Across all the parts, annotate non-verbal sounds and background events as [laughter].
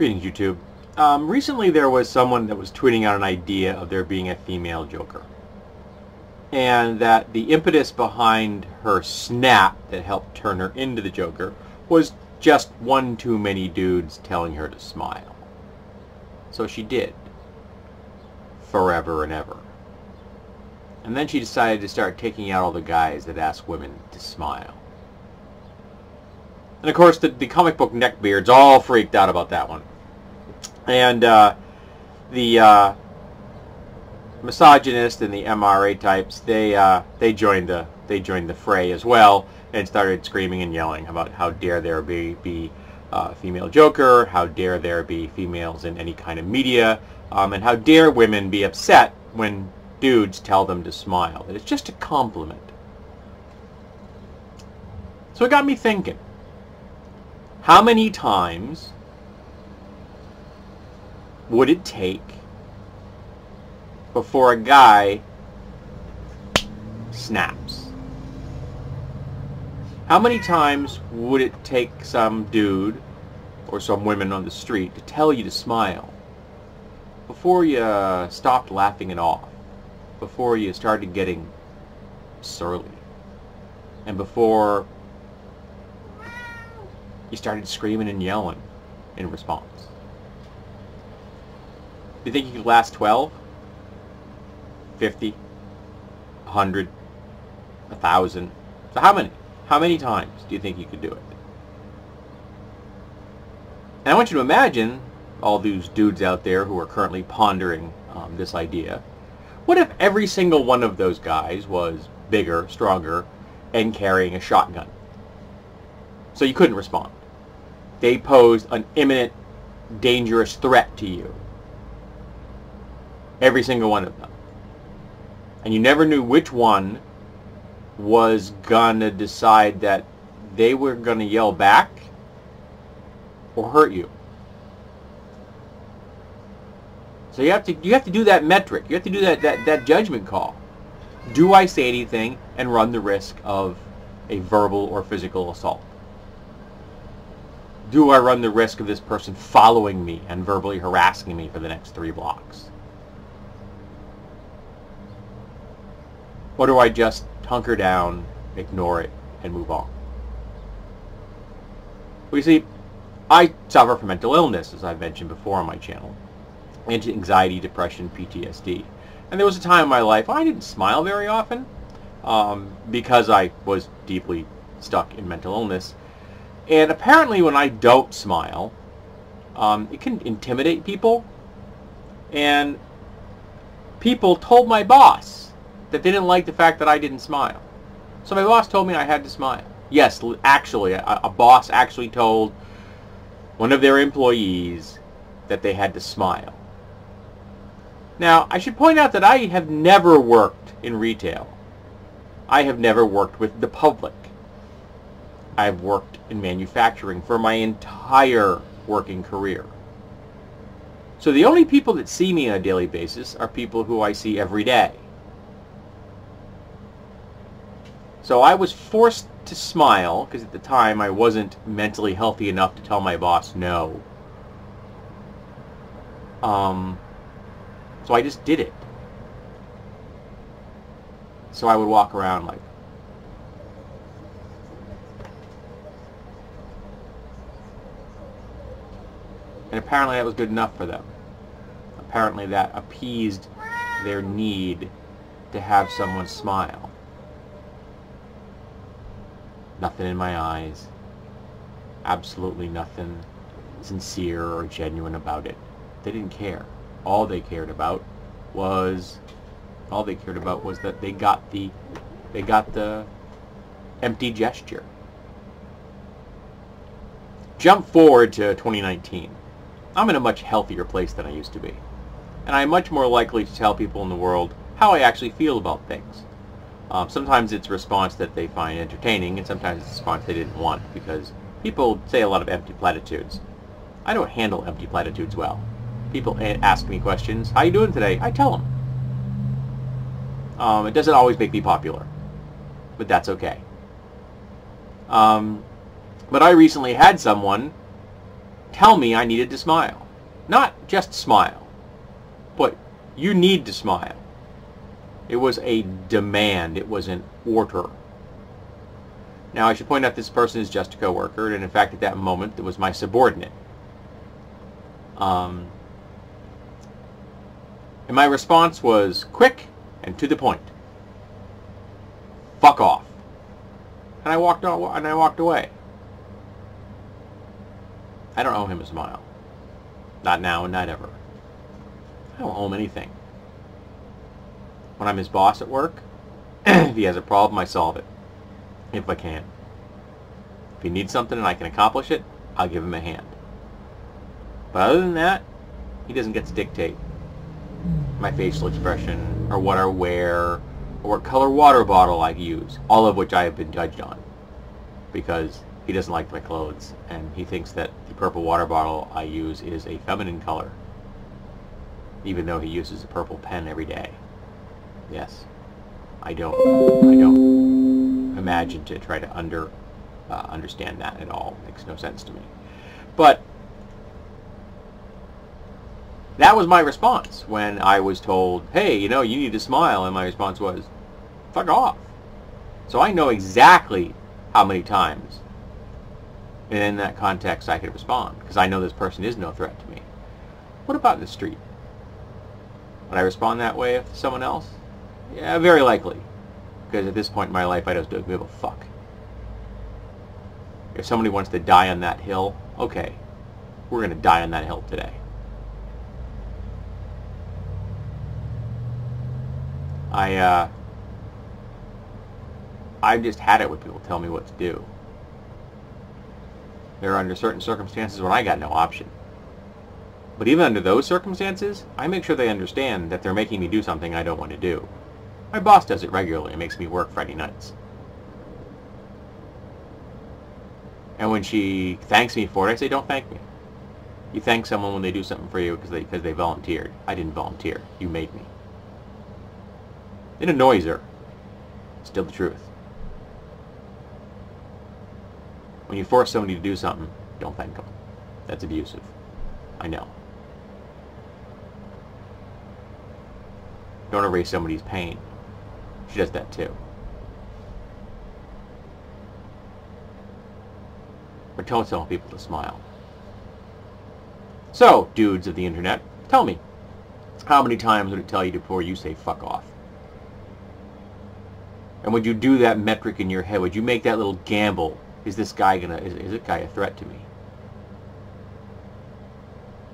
Greetings, YouTube. Um, recently there was someone that was tweeting out an idea of there being a female Joker. And that the impetus behind her snap that helped turn her into the Joker was just one too many dudes telling her to smile. So she did. Forever and ever. And then she decided to start taking out all the guys that ask women to smile. And of course, the, the comic book neckbeards all freaked out about that one. And uh, the uh, misogynist and the MRA types, they uh, they joined the they joined the fray as well and started screaming and yelling about how dare there be be uh, female Joker, how dare there be females in any kind of media, um, and how dare women be upset when dudes tell them to smile. It's just a compliment. So it got me thinking. How many times would it take before a guy snaps? How many times would it take some dude or some women on the street to tell you to smile before you stopped laughing it off, before you started getting surly, and before you started screaming and yelling in response. Do you think you could last 12? 50? 100? 1,000? So how many? How many times do you think you could do it? And I want you to imagine all those dudes out there who are currently pondering um, this idea. What if every single one of those guys was bigger, stronger, and carrying a shotgun? So you couldn't respond they posed an imminent, dangerous threat to you. Every single one of them. And you never knew which one was gonna decide that they were gonna yell back or hurt you. So you have to you have to do that metric. You have to do that, that, that judgment call. Do I say anything and run the risk of a verbal or physical assault? do I run the risk of this person following me and verbally harassing me for the next three blocks? Or do I just hunker down, ignore it, and move on? Well, you see, I suffer from mental illness, as I've mentioned before on my channel. and Anxiety, depression, PTSD. And there was a time in my life I didn't smile very often um, because I was deeply stuck in mental illness. And apparently when I don't smile, um, it can intimidate people. And people told my boss that they didn't like the fact that I didn't smile. So my boss told me I had to smile. Yes, actually, a, a boss actually told one of their employees that they had to smile. Now, I should point out that I have never worked in retail. I have never worked with the public. I've worked in manufacturing for my entire working career. So the only people that see me on a daily basis are people who I see every day. So I was forced to smile because at the time I wasn't mentally healthy enough to tell my boss no. Um, so I just did it. So I would walk around like, And apparently that was good enough for them. Apparently that appeased their need to have someone smile. Nothing in my eyes. Absolutely nothing sincere or genuine about it. They didn't care. All they cared about was all they cared about was that they got the they got the empty gesture. Jump forward to 2019. I'm in a much healthier place than I used to be. And I'm much more likely to tell people in the world how I actually feel about things. Um, sometimes it's a response that they find entertaining, and sometimes it's a response they didn't want, because people say a lot of empty platitudes. I don't handle empty platitudes well. People ask me questions, how you doing today? I tell them. Um, it doesn't always make me popular, but that's okay. Um, but I recently had someone tell me I needed to smile. Not just smile, but you need to smile. It was a demand. It was an order. Now, I should point out this person is just a coworker, and in fact, at that moment, it was my subordinate. Um, and my response was quick and to the point. Fuck off. And I walked on, and I walked away. I don't owe him a smile. Not now and not ever. I don't owe him anything. When I'm his boss at work, [clears throat] if he has a problem, I solve it. If I can. If he needs something and I can accomplish it, I'll give him a hand. But other than that, he doesn't get to dictate my facial expression, or what I wear, or what color water bottle I use, all of which I have been judged on. Because he doesn't like my clothes, and he thinks that the purple water bottle I use is a feminine color, even though he uses a purple pen every day. Yes, I don't, I don't imagine to try to under, uh, understand that at all. Makes no sense to me. But that was my response when I was told, hey, you know, you need to smile, and my response was, fuck off. So I know exactly how many times in that context I could respond, because I know this person is no threat to me. What about in the street? Would I respond that way if someone else? Yeah, very likely. Because at this point in my life, I just don't give a fuck. If somebody wants to die on that hill, okay, we're going to die on that hill today. I, uh, I've just had it with people tell me what to do. There are under certain circumstances when I got no option. But even under those circumstances, I make sure they understand that they're making me do something I don't want to do. My boss does it regularly and makes me work Friday nights. And when she thanks me for it, I say, don't thank me. You thank someone when they do something for you because they, because they volunteered. I didn't volunteer. You made me. It annoys her. Still the truth. When you force somebody to do something, don't thank them. That's abusive. I know. Don't erase somebody's pain. She does that too. But don't tell people to smile. So, dudes of the internet, tell me, how many times would it tell you before you say fuck off? And would you do that metric in your head? Would you make that little gamble? Is this guy gonna, is, is this guy a threat to me?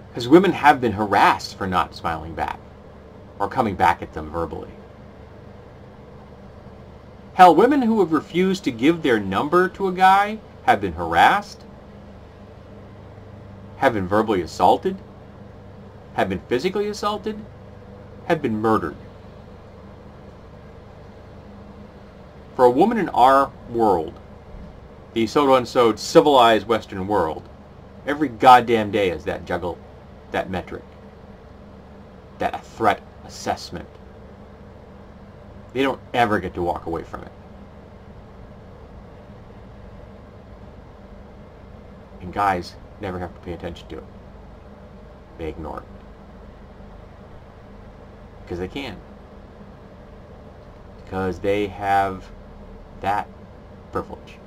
Because women have been harassed for not smiling back. Or coming back at them verbally. Hell, women who have refused to give their number to a guy have been harassed, have been verbally assaulted, have been physically assaulted, have been murdered. For a woman in our world, the so-and-so civilized Western world, every goddamn day is that juggle, that metric, that threat assessment. They don't ever get to walk away from it. And guys never have to pay attention to it. They ignore it. Because they can. Because they have that privilege.